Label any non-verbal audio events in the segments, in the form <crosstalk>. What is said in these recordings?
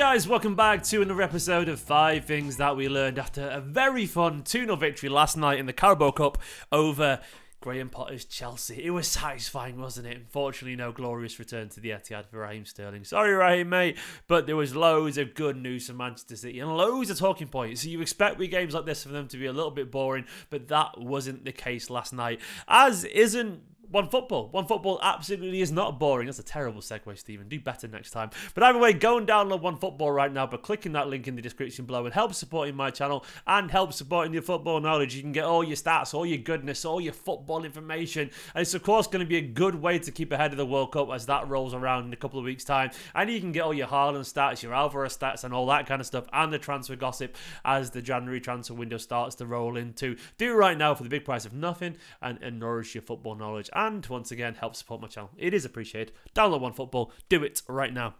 guys, welcome back to another episode of 5 Things That We Learned after a very fun 2-0 victory last night in the Carabao Cup over Graham Potter's Chelsea. It was satisfying, wasn't it? Unfortunately, no glorious return to the Etihad for Raheem Sterling. Sorry, Raheem, mate, but there was loads of good news from Manchester City and loads of talking points. So you expect with games like this for them to be a little bit boring, but that wasn't the case last night. As isn't one football. One football absolutely is not boring. That's a terrible segue, Steven. Do better next time. But either way, go and download one football right now by clicking that link in the description below and help supporting my channel and help supporting your football knowledge. You can get all your stats, all your goodness, all your football information. And it's, of course, going to be a good way to keep ahead of the World Cup as that rolls around in a couple of weeks' time. And you can get all your Haaland stats, your Alvarez stats, and all that kind of stuff, and the transfer gossip as the January transfer window starts to roll into. Do right now for the big price of nothing and, and nourish your football knowledge. And once again, help support my channel. It is appreciated. Download One Football. Do it right now.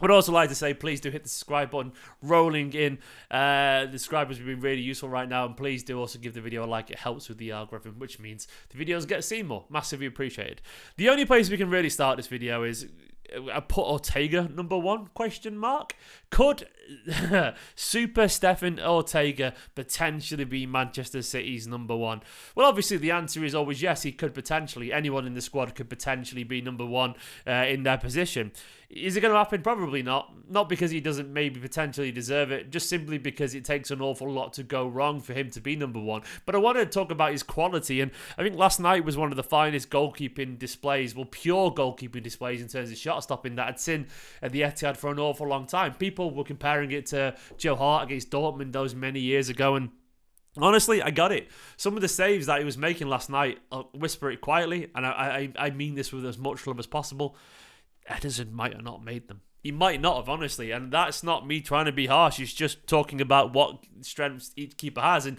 Would also like to say, please do hit the subscribe button rolling in. Uh, the subscribers would be really useful right now, and please do also give the video a like. It helps with the algorithm, which means the videos get seen more. Massively appreciated. The only place we can really start this video is I put Ortega number one question mark. Could <laughs> Super Stefan Ortega potentially be Manchester City's number one? Well, obviously the answer is always yes. He could potentially. Anyone in the squad could potentially be number one uh, in their position. Is it going to happen? Probably not. Not because he doesn't maybe potentially deserve it, just simply because it takes an awful lot to go wrong for him to be number one. But I want to talk about his quality, and I think last night was one of the finest goalkeeping displays, well, pure goalkeeping displays in terms of shot stopping that I'd seen at the Etihad for an awful long time. People were comparing it to Joe Hart against Dortmund those many years ago, and Honestly, I got it. Some of the saves that he was making last night, I'll whisper it quietly, and I, I, I mean this with as much love as possible. Ederson might have not made them. He might not have, honestly, and that's not me trying to be harsh. He's just talking about what strengths each keeper has, and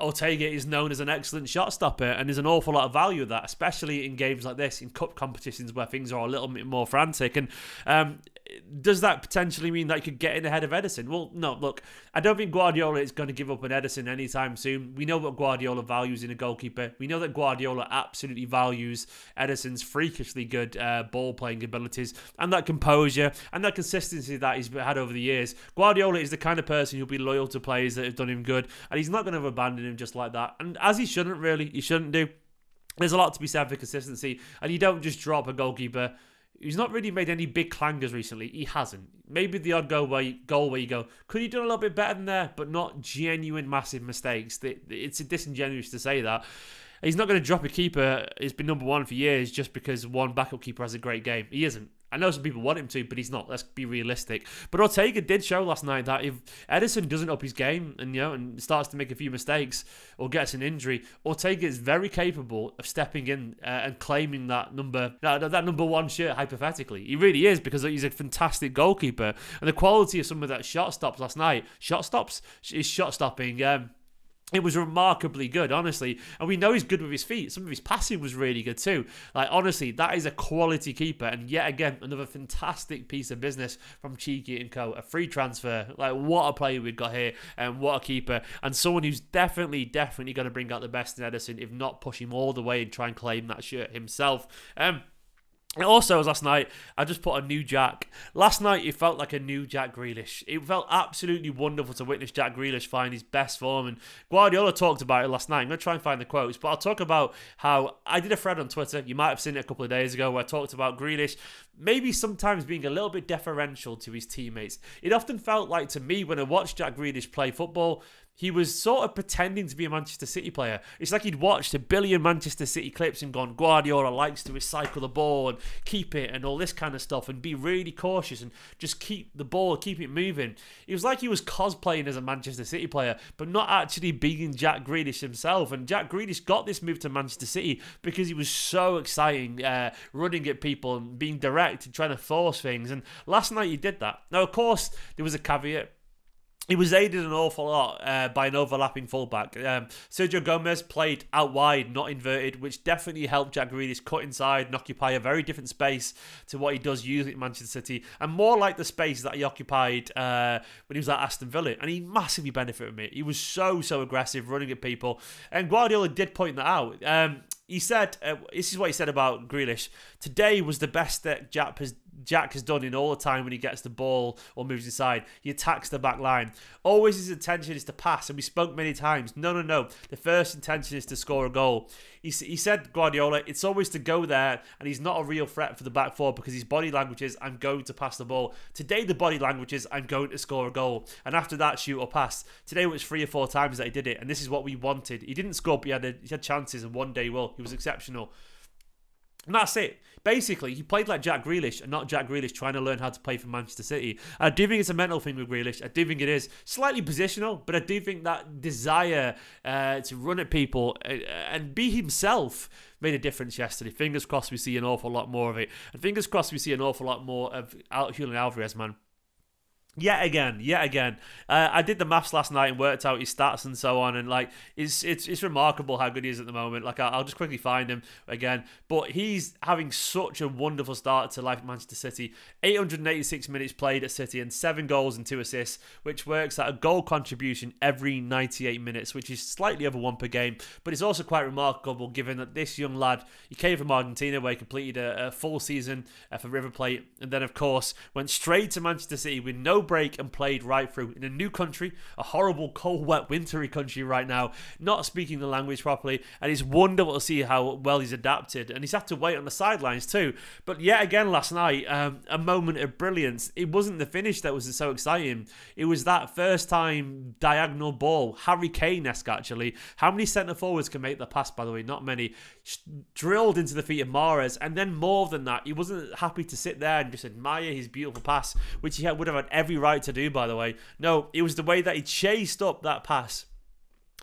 Ortega is known as an excellent shot stopper, and there's an awful lot of value of that, especially in games like this, in cup competitions where things are a little bit more frantic. And um, does that potentially mean that you could get in ahead of Ederson? Well, no. Look, I don't think Guardiola is going to give up on Ederson anytime soon. We know what Guardiola values in a goalkeeper. We know that Guardiola absolutely values Ederson's freakishly good uh, ball playing abilities and that composure and that consistency that he's had over the years. Guardiola is the kind of person who'll be loyal to players that have done him good, and he's not going to abandon him just like that. And as he shouldn't really, he shouldn't do. There's a lot to be said for consistency, and you don't just drop a goalkeeper He's not really made any big clangers recently. He hasn't. Maybe the odd goal where you, goal where you go, could he done a little bit better than there? But not genuine massive mistakes. It's disingenuous to say that. He's not going to drop a keeper. He's been number one for years just because one backup keeper has a great game. He isn't. I know some people want him to, but he's not. Let's be realistic. But Ortega did show last night that if Ederson doesn't up his game and you know and starts to make a few mistakes or gets an injury, Ortega is very capable of stepping in uh, and claiming that number that, that number one shirt hypothetically. He really is because he's a fantastic goalkeeper and the quality of some of that shot stops last night. Shot stops, his shot stopping. Um, it was remarkably good, honestly. And we know he's good with his feet. Some of his passing was really good too. Like, honestly, that is a quality keeper. And yet again, another fantastic piece of business from Txiki and Co. A free transfer. Like, what a player we've got here. And what a keeper. And someone who's definitely, definitely going to bring out the best in Ederson, if not push him all the way and try and claim that shirt himself. Um, also, as last night, I just put a new Jack. Last night, it felt like a new Jack Grealish. It felt absolutely wonderful to witness Jack Grealish find his best form. And Guardiola talked about it last night. I'm going to try and find the quotes, but I'll talk about how I did a thread on Twitter. You might have seen it a couple of days ago where I talked about Grealish maybe sometimes being a little bit deferential to his teammates. It often felt like to me when I watched Jack Grealish play football, he was sort of pretending to be a Manchester City player. It's like he'd watched a billion Manchester City clips and gone, Guardiola likes to recycle the ball and keep it and all this kind of stuff and be really cautious and just keep the ball, keep it moving. It was like he was cosplaying as a Manchester City player, but not actually being Jack Grealish himself. And Jack Grealish got this move to Manchester City because he was so exciting, uh, running at people and being direct and trying to force things. And last night he did that. Now, of course, there was a caveat he was aided an awful lot uh, by an overlapping fullback. Um, Sergio Gomez played out wide, not inverted, which definitely helped Jack Grealish cut inside and occupy a very different space to what he does usually at Manchester City, and more like the space that he occupied uh, when he was at Aston Villa. And he massively benefited from it. He was so, so aggressive, running at people. And Guardiola did point that out. Um, he said, uh, this is what he said about Grealish. Today was the best that Jack has Jack has done in all the time when he gets the ball or moves inside. He attacks the back line. Always his intention is to pass, and we spoke many times. No, no, no. The first intention is to score a goal. He, he said, Guardiola, it's always to go there, and he's not a real threat for the back four because his body language is, I'm going to pass the ball. Today, the body language is, I'm going to score a goal. And after that, shoot or pass. Today was three or four times that he did it, and this is what we wanted. He didn't score, but he had, a, he had chances, and one day he will. He was exceptional. And that's it. Basically, he played like Jack Grealish and not Jack Grealish trying to learn how to play for Manchester City. I do think it's a mental thing with Grealish. I do think it is slightly positional, but I do think that desire uh, to run at people uh, and be himself made a difference yesterday. Fingers crossed we see an awful lot more of it. And fingers crossed we see an awful lot more of Julian Alvarez, man. Yet again, yet again. Uh, I did the maths last night and worked out his stats and so on, and like it's it's it's remarkable how good he is at the moment. Like I'll just quickly find him again, but he's having such a wonderful start to life at Manchester City. 886 minutes played at City and seven goals and two assists, which works at a goal contribution every 98 minutes, which is slightly over one per game. But it's also quite remarkable given that this young lad he came from Argentina where he completed a, a full season uh, for River Plate, and then of course went straight to Manchester City with no break and played right through in a new country, a horrible, cold, wet, wintry country right now, not speaking the language properly. And it's wonderful to see how well he's adapted. And he's had to wait on the sidelines too. But yet again, last night, um, a moment of brilliance. It wasn't the finish that was so exciting, it was that first time diagonal ball, Harry Kane esque actually. How many centre forwards can make the pass, by the way? Not many. Drilled into the feet of Mahrez. And then more than that, he wasn't happy to sit there and just admire his beautiful pass, which he would have had every right to do, by the way. No, it was the way that he chased up that pass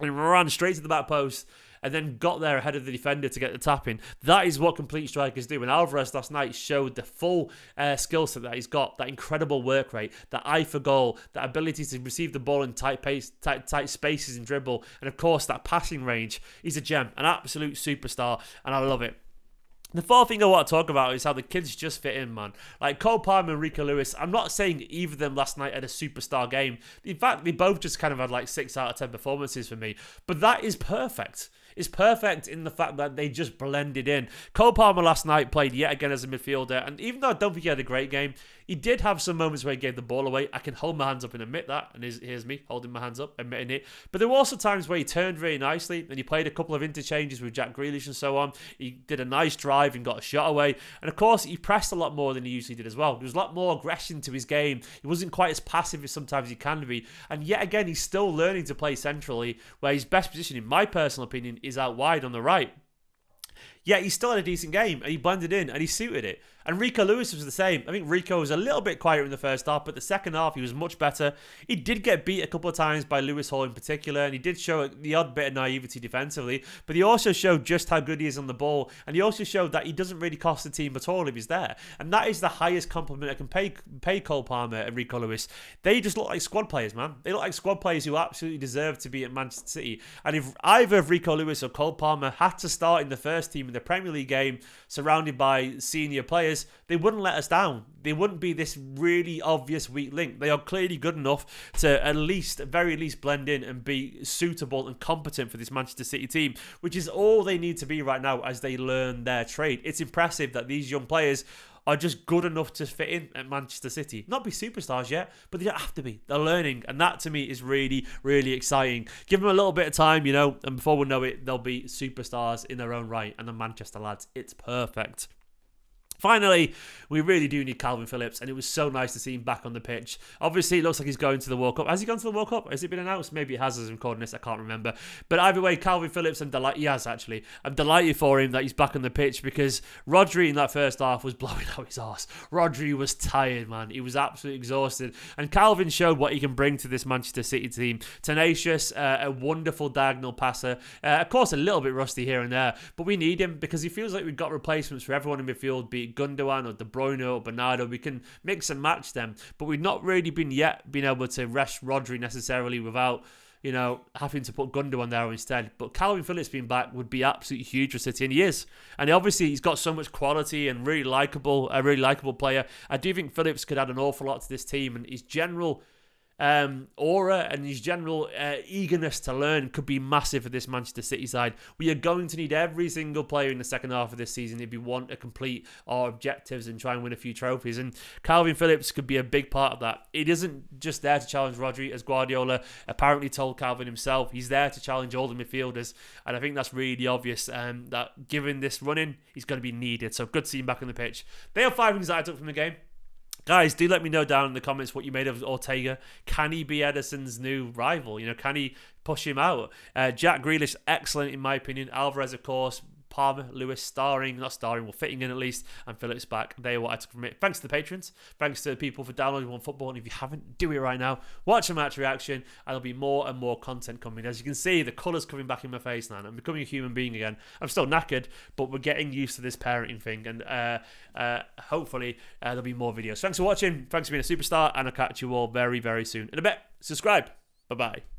and ran straight to the back post and then got there ahead of the defender to get the tap in. That is what complete strikers do. And Alvarez last night showed the full uh, skill set that he's got, that incredible work rate, that eye for goal, that ability to receive the ball in tight pace, tight, tight spaces and dribble, and of course that passing range. He's a gem, an absolute superstar, and I love it. The fourth thing I want to talk about is how the kids just fit in, man. Like Cole Palmer and Rico Lewis, I'm not saying either of them last night had a superstar game. In fact, they both just kind of had like six out of ten performances for me. But that is perfect is perfect in the fact that they just blended in. Cole Palmer last night played yet again as a midfielder, and even though I don't think he had a great game, he did have some moments where he gave the ball away. I can hold my hands up and admit that, and here's me holding my hands up, admitting it. But there were also times where he turned very nicely, and he played a couple of interchanges with Jack Grealish and so on. He did a nice drive and got a shot away, and of course he pressed a lot more than he usually did as well. There was a lot more aggression to his game. He wasn't quite as passive as sometimes he can be, and yet again he's still learning to play centrally, where his best position, in my personal opinion, is out wide on the right. Yet he still had a decent game and he blended in and he suited it. And Rico Lewis was the same. I think Rico was a little bit quieter in the first half, but the second half he was much better. He did get beat a couple of times by Lewis Hall in particular, and he did show the odd bit of naivety defensively, but he also showed just how good he is on the ball, and he also showed that he doesn't really cost the team at all if he's there. And that is the highest compliment I can pay pay Cole Palmer and Rico Lewis. They just look like squad players, man. They look like squad players who absolutely deserve to be at Manchester City. And if either Rico Lewis or Cole Palmer had to start in the first team in the Premier League game, surrounded by senior players, they wouldn't let us down. They wouldn't be this really obvious weak link. They are clearly good enough to at least, very least, blend in and be suitable and competent for this Manchester City team, which is all they need to be right now as they learn their trade. It's impressive that these young players are just good enough to fit in at Manchester City. Not be superstars yet, but they don't have to be. They're learning, and that to me is really, really exciting. Give them a little bit of time, you know, and before we know it, they'll be superstars in their own right. And the Manchester lads, it's perfect. Finally, we really do need Kalvin Phillips, and it was so nice to see him back on the pitch. Obviously, it looks like he's going to the World Cup. Has he gone to the World Cup? Has it been announced? Maybe it has as recording this. I can't remember. But either way, Kalvin Phillips, I'm delighted. He has actually. I'm delighted for him that he's back on the pitch because Rodri in that first half was <laughs> blowing out his ass. Rodri was tired, man. He was absolutely exhausted. And Kalvin showed what he can bring to this Manchester City team. Tenacious, uh, a wonderful diagonal passer. Uh, of course, a little bit rusty here and there, but we need him because he feels like we've got replacements for everyone in midfield, be Gundogan or De Bruyne or Bernardo. We can mix and match them, but we've not really been yet been able to rest Rodri necessarily without you know, having to put Gundogan there instead. But Kalvin Phillips being back would be absolutely huge for City, and he is. And obviously, he's got so much quality and really likable, a really likable player. I do think Phillips could add an awful lot to this team, and his general um, aura and his general uh, eagerness to learn could be massive for this Manchester City side. We are going to need every single player in the second half of this season if we want to complete our objectives and try and win a few trophies. And Kalvin Phillips could be a big part of that. It isn't just there to challenge Rodri, as Guardiola apparently told Kalvin himself. He's there to challenge all the midfielders, and I think that's really obvious. Um, that given this running, he's going to be needed. So good to see him back on the pitch. They are five things I took from the game. Guys, do let me know down in the comments what you made of Ortega. Can he be Ederson's new rival? You know, can he push him out? Uh, Jack Grealish, excellent in my opinion. Alvarez, of course, Palmer, Lewis starring, not starring, well, fitting in at least, and Phillips back. They what I took from it. Thanks to the patrons. Thanks to the people for downloading One Football. And if you haven't, do it right now. Watch a match reaction, and there'll be more and more content coming. As you can see, the colour's coming back in my face now. I'm becoming a human being again. I'm still knackered, but we're getting used to this parenting thing. And uh, uh, hopefully, uh, there'll be more videos. Thanks for watching. Thanks for being a superstar, and I'll catch you all very, very soon. In a bit, subscribe. Bye bye.